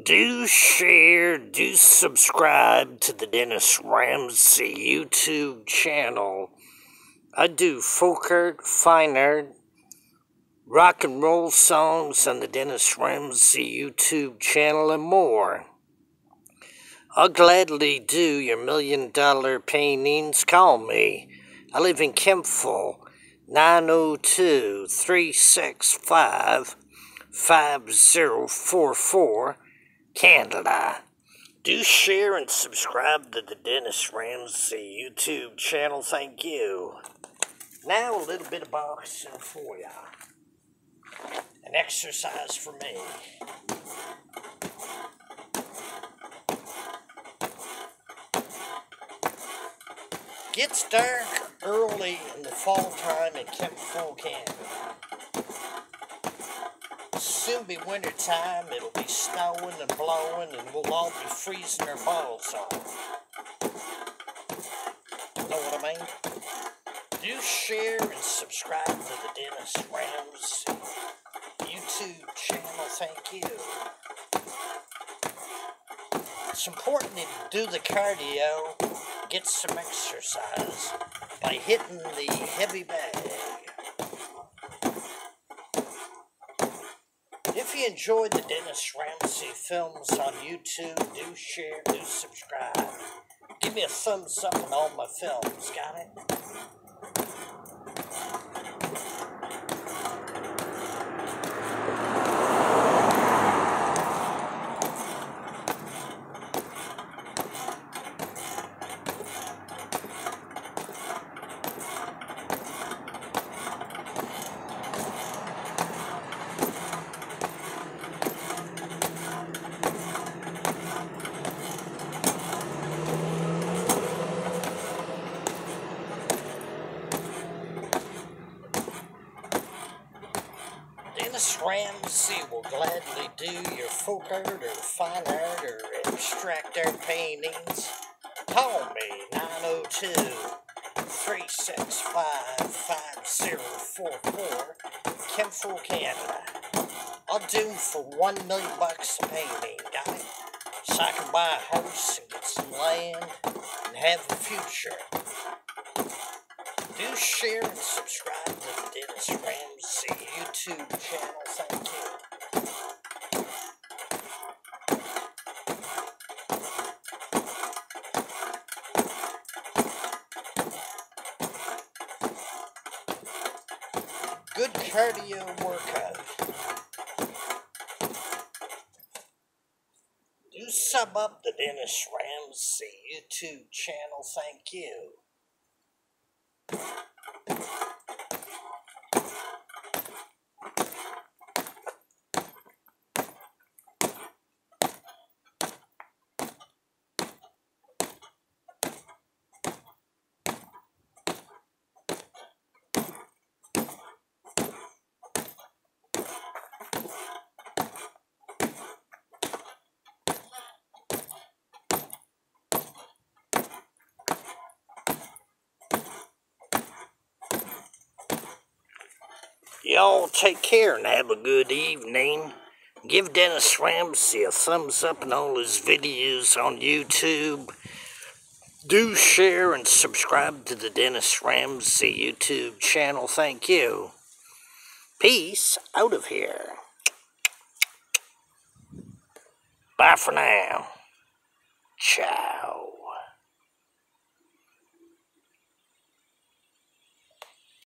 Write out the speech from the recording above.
Do share, do subscribe to the Dennis Ramsay YouTube channel. I do folk art, fine art, rock and roll songs on the Dennis Ramsay YouTube channel and more. I'll gladly do your million dollar paintings. Call me. I live in Kempful, 902 365 5044, Canada. Do share and subscribe to the Dennis Ramsay YouTube channel. Thank you. Now, a little bit of boxing for ya. An exercise for me. Gets dark early in the fall time in Kempful, Canada. Soon be winter time, it'll be snowing and blowing, and we'll all be freezing our balls off. Know what I mean? Do share and subscribe to the Dennis Ramsay YouTube channel. Thank you. It's important to do the cardio, get some exercise by hitting the heavy bag. You enjoyed the Dennis Ramsay films on YouTube, do share, do subscribe. Give me a thumbs up on all my films, got it? Dennis Ramsay will gladly do your folk art or fine art or abstract art paintings. Call me 902 365 5044, Kempful, Canada. I'll do for one million bucks a painting, it? So I can buy a house and get some land and have a future. Do share and subscribe to the Dennis Ramsay YouTube channel. Thank you. Good cardio workout. Do sub up the Dennis Ramsay YouTube channel. Thank you. Y'all take care and have a good evening. Give Dennis Ramsay a thumbs up on all his videos on YouTube. Do share and subscribe to the Dennis Ramsay YouTube channel. Thank you. Peace out of here. Bye for now. Ciao.